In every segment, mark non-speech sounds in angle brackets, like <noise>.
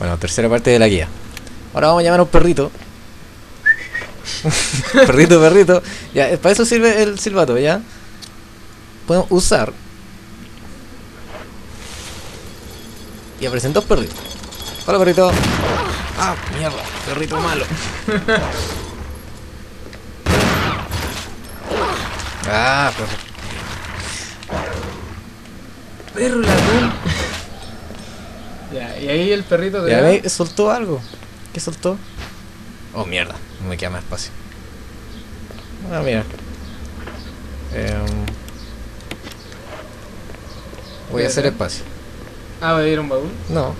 Bueno, tercera parte de la guía. Ahora vamos a llamar a un perrito. <laughs> perrito, perrito. Ya, eh, para eso sirve el silbato, ¿ya? Podemos usar. Y aparecen dos perritos. Hola, perrito. Ah, mierda, perrito malo. <laughs> Ah, perro. Perro ladrón. Ya, y ahí el perrito te Ya ve, soltó algo. ¿Qué soltó? Oh, mierda, no me queda más espacio. Ah, mira. Em, voy a hacer espacio. Ah, va a ir un baúl. No.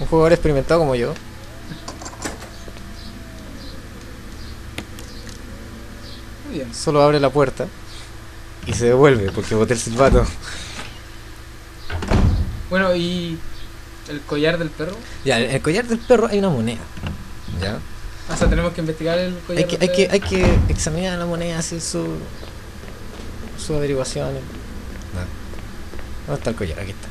Un jugador experimentado como yo. Muy bien. Solo abre la puerta y se devuelve porque boté el silbato. Bueno, y el collar del perro. Ya, en el collar del perro hay una moneda. ¿Ya? O sea, tenemos que investigar el collar Hay que, del hay que, perro. hay que examinar la moneda, hacer su, su averiguación. ¿Dónde está el collar? Aquí está.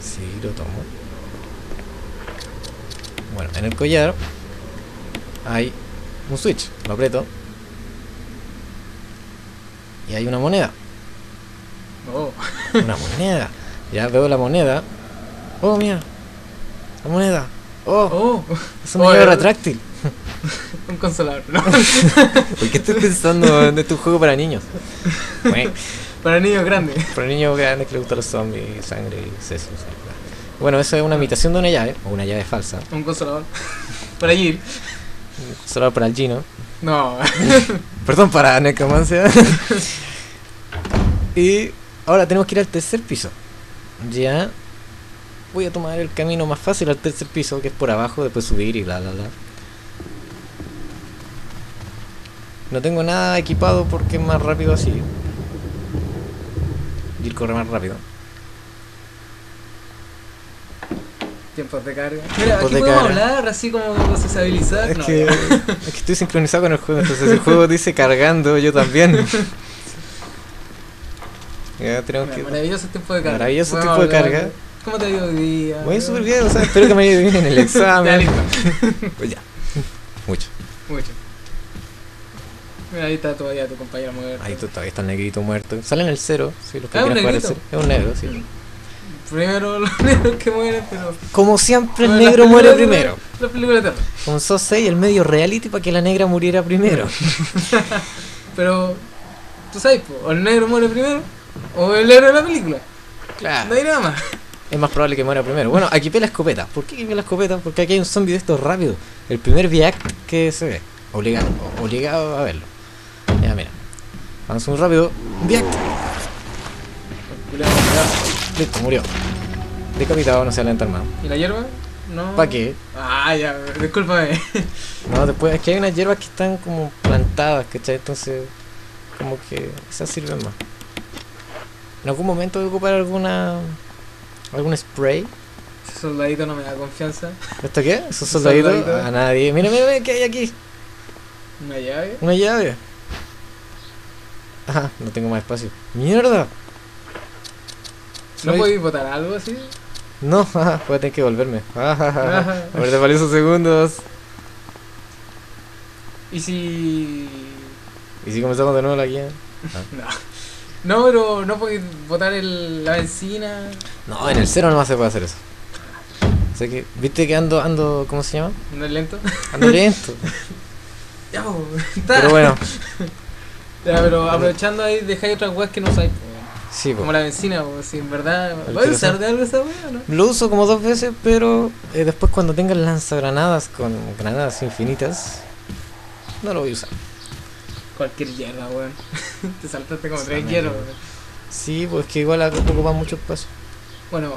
Sí, lo tomo. Bueno, en el collar hay un switch. Lo aprieto. Y hay una moneda. Oh, Una moneda. Ya veo la moneda. Oh, mira. La moneda. Oh, oh, es una Oh, llave eh. retráctil. <laughs> un consolador. ¿no? <laughs> ¿Por qué estoy pensando en este juego para niños? Bueno, Para niños grandes. para niños grandes que les gustan los zombies, sangre y sesos. Bueno, eso es una imitación de una llave, o una llave falsa. Un consolador. Para ir. Solo para el Gino. No. Perdón, para Necromancia. <laughs> y ahora tenemos que ir al tercer piso. Ya. Voy a tomar el camino más fácil al tercer piso, que es por abajo, después subir y bla bla bla. No tengo nada equipado porque es más rápido así. Y corre más rápido. Tiempos de carga. Mira, Tiempos aquí de podemos hablar así como sociabilizar. Es No, que, ya. es que estoy sincronizado con el juego, entonces el juego dice cargando, yo también. <laughs> Ya tenemos Mira, que. Maravilloso tiempo de carga. Maravilloso Podemos tiempo de carga. ¿Cómo te ha ido hoy día? Voy súper bien, o sea, espero que me haya ido bien en el <laughs> examen. <laughs> Pues ya. Mucho. Mucho. Mira, ahí está todavía tu compañero muerto. Ahí todavía está el negrito muerto. Sale en el cero, sí, los que Ah, un jugar el negrito. cero. Es un negro, sí. Primero los <laughs> negros que mueren, pero. Como siempre el negro muere primero. Las películas de terror. Con SOS 6 el medio reality para que la negra muriera primero. Pero. Tú sabes, po, o el negro muere primero, o el héroe de la película. Claro. No hay nada más. Es más probable que muera primero. Bueno, aquí la escopeta. ¿Por qué equipé la escopeta? Porque aquí hay un zombie de estos rápido. El primer viac que se ve. Obligado, obligado a verlo. Ya, mira. Vamos muy rápido. Viac. Listo, murió. Decapitado, no se alenta más. ¿Y la hierba? No. ¿Para qué? Ah, ya, discúlpame. <laughs> No, después es que hay unas hierbas que están como plantadas, ¿cachai? Entonces, como que esas sirven más. En algún momento voy a ocupar alguna. algún spray. Ese soldadito no me da confianza. ¿Esto qué? ¿Esos soldaditos? Soldadito. A nadie. Mira, mira, mira, ¿qué hay aquí? Una llave. Una llave. Ajá, no tengo más espacio. ¡Mierda! ¿No Soy- podéis botar algo así? No, <laughs> ajá, voy a tener que volverme. <laughs> Ajá. A ver, te valió esos segundos. ¿Y si.? Y si comenzamos de nuevo la guía. <laughs> No. No, pero no podéis botar el, la benzina. No, en el cero no se puede hacer eso. O sea que, ¿viste que ando, ando, ¿cómo se llama? Es lento. Ando <laughs> lento. Pero bueno, <laughs> Ya, pero aprovechando ahí, dejáis otras weas que no usáis. po. sí, po. Como la benzina, o si en verdad. El ¿Vais a usar de algo esa wea o no? Lo uso como dos veces, pero eh, después cuando tenga lanzagranadas con granadas infinitas, no lo voy a usar. Cualquier hierba, weón. <laughs> Te saltaste como tres hierbas. weón. Sí, pues que igual ocupa mucho espacio. Bueno,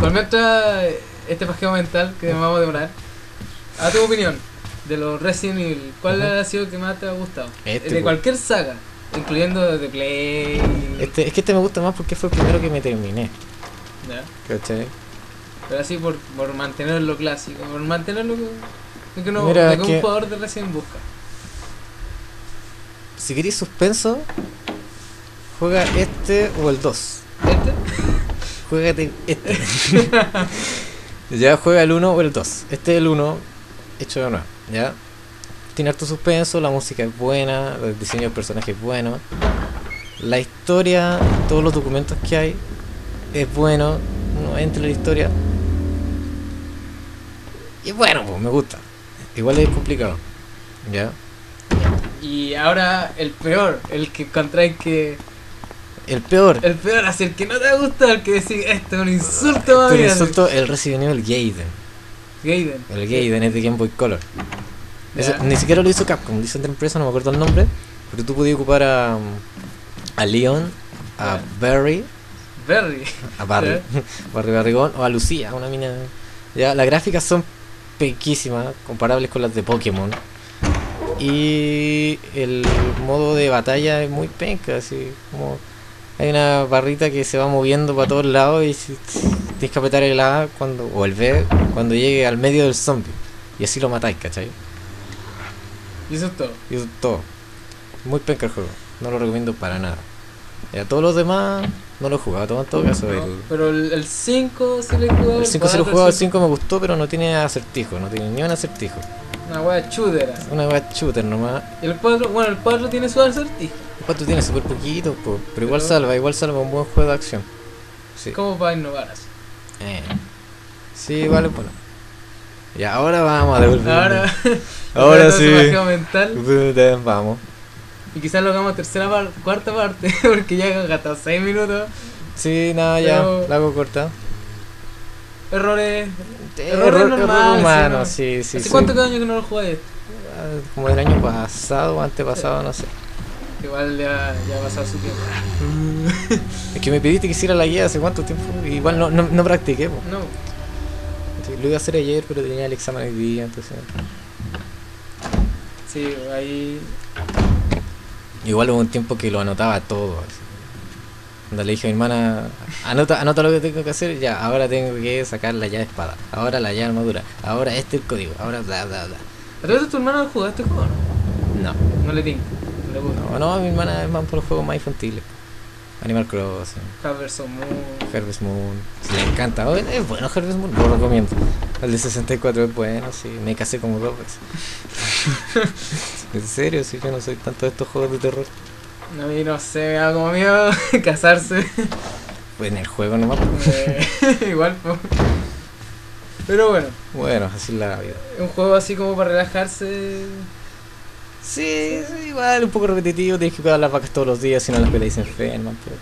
por mientras este paseo mental que me vamos a demorar, a tu opinión, de los Resident Evil, ¿cuál ha sido el que más te ha gustado? Este, de po. cualquier saga, incluyendo de Play. Este, es que este me gusta más porque fue el primero que me terminé. ¿ya? ¿Cachai? Pero así por, por mantenerlo clásico, por mantenerlo que, lo que, Mira, lo que que- un jugador de Resident busca. Si queréis suspenso, juega este o el 2. ¿Este? <laughs> juégate este. <laughs> ya juega el 1 o el 2. Este es el 1 hecho de nuevo, ¿ya? Tiene harto suspenso, la música es buena, el diseño del personaje es bueno. La historia, todos los documentos que hay, es bueno. No entra en la historia. Y bueno, pues me gusta. Igual es complicado. ¿Ya? Y ahora el peor, el que encontráis que. El peor. El peor, así el que no te gusta, el que decís, esto es un insulto, Esto mami. es insulto el Resident Evil Gaiden. Gaiden. El Gaiden es de Game Boy Color. Ya. ni siquiera lo hizo Capcom, lo hizo otra empresa, no me acuerdo el nombre. Pero tú podías ocupar a, a Leon, a. Barry, Berry. a Barry, <laughs> Barry Barrigón o a Lucía, una mina. Ya, las gráficas son pequísimas, comparables con las de Pokémon. Y el modo de batalla es muy penca, así como hay una barrita que se va moviendo para todos lados y tienes que apretar el A cuando, o el B cuando llegue al medio del zombie. Y así lo matáis, ¿cachai? Y eso es todo. Y eso es todo. Muy penca el juego. No lo recomiendo para nada. Ya, todos los demás no lo he jugado, todo en todo caso. ¿no? El, Pero el el 5 sí le he jugado. el 5 sí lo jugado, el sí. 5 me gustó, pero no tiene acertijo, no tiene ni un acertijo. Una wea shooter. así. Una wea shooter nomás. Y el 4, bueno, el 4 tiene su acertijo. El 4 tiene súper poquito, po, pero igual salva, igual salva un buen juego de acción. Sí. ¿Cómo para innovar así? Eh. Sí, vale, bueno. Y ahora vamos a devolver. Ahora, <laughs> Ahora sí. mental. Vamos. Y quizás lo hagamos tercera parte, cuarta parte, <laughs> porque ya gastado 6 minutos. Sí, nada, ya, la hago corta. Errores. Error, Errores error normales, humano, sí, sí, sí. ¿Hace sí. cuántos años que no lo jugáis? Ah, Como del año pasado o antepasado, no sé. Igual ya, ya ha pasado su tiempo. <laughs> Es que me pediste que hiciera la guía hace cuánto tiempo. Igual no, no, no practiqué, po. No, Sí, Lo iba a hacer ayer, pero tenía el examen hoy día, entonces. sí, ahí. Igual hubo un tiempo que lo anotaba todo. así. Cuando le dije a mi hermana, anota, anota lo que tengo que hacer, ya, ahora tengo que sacar la llave espada, ahora la llave armadura, ahora este es el código, ahora bla bla bla. ¿A través de tu hermano jugaste este juego? No, No, no le tinca. No le gusta. no, no, mi hermana es más por los juegos más infantiles. Animal Crossing, Harvest Moon. Harvest Moon, sí, le encanta. Oh, es bueno Harvest Moon, lo recomiendo. El de 64 es bueno, sí, me casé como dos <laughs> veces. en serio, sí, yo no soy tanto de estos juegos de terror. A mí no sé, me da como miedo <laughs> casarse. Pues en el juego nomás. Eh, <laughs> Igual, po. Pero bueno, Bueno, así es la vida. un juego así como para relajarse. Sí, sí, igual, un poco repetitivo, tienes que cuidar las vacas todos los días, si no las peleas se enferman, pero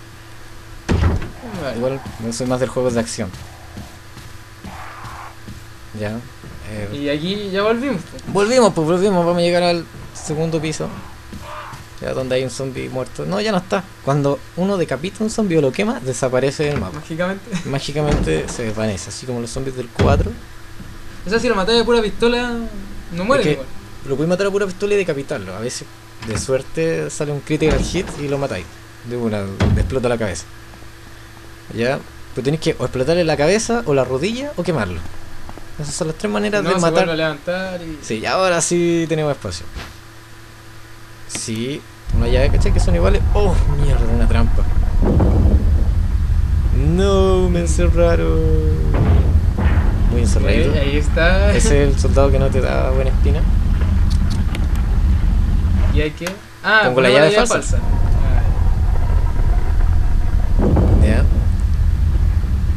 Vale. igual no soy más del juegos de acción. Ya. eh, Y aquí ya volvimos. volvimos, pues volvimos, vamos a llegar al segundo piso. Ya donde hay un zombie muerto. No, ya no está. Cuando uno decapita a un zombie o lo quema, desaparece del mapa. Mágicamente. <laughs> Mágicamente se desvanece, así como los zombies del 4. O sea, si lo matáis de pura pistola, no muere Es que- igual. Lo puedes matar a pura pistola y decapitarlo. A veces, de suerte, sale un critical hit y lo matáis. De una, le explota la cabeza. ¿Ya? Pero tenéis que o explotarle la cabeza, o la rodilla, o quemarlo. Esas son las tres maneras no, de se matar. vuelve a levantar y. Sí, ahora sí tenemos espacio. Sí, una llave, ¿cachai? Que son iguales. ¡Oh, mierda! Una trampa. No, me encerraron. Muy Ahí, encerradito. ahí está. Ese es el soldado que no te da buena espina. Y hay que. Ah, Pongo la llave falsa. Ah, ¿Ya?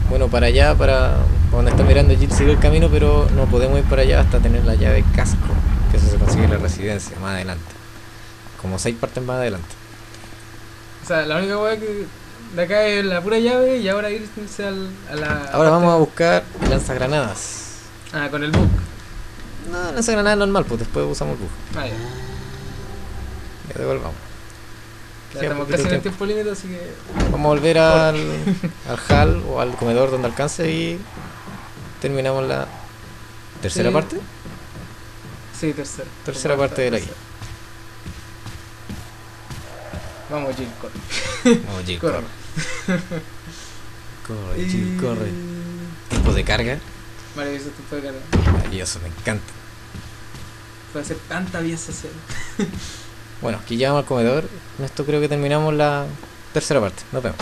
Bueno, para allá, para donde está mirando Jill sigue el camino, pero no podemos ir para allá hasta tener la llave casco, que eso se consigue en la residencia, más adelante. Como seis partes más adelante. O sea, la única hueá que de acá es la pura llave y ahora irse al, a la. Ahora vamos a buscar lanzagranadas. Ah, con el book. No, lanzagranadas normal, pues después usamos el bug. Ah, ya. Ya devolvamos. Ya estamos casi en el tiempo límite, así que. Vamos a volver al, al hall o al comedor donde alcance y terminamos la tercera Sí. parte. Sí, tercera. Tercera parte de la guía. Vamos, Jill, corre. Vamos, Jill, Corre. corre. <laughs> Corre, Jill, corre. Tiempo de carga. Maravilloso tiempo de carga. Maravilloso, me encanta. Puede hacer tanta pieza hacer. <laughs> Bueno, aquí llegamos al comedor. Con esto creo que terminamos la tercera parte. Nos vemos.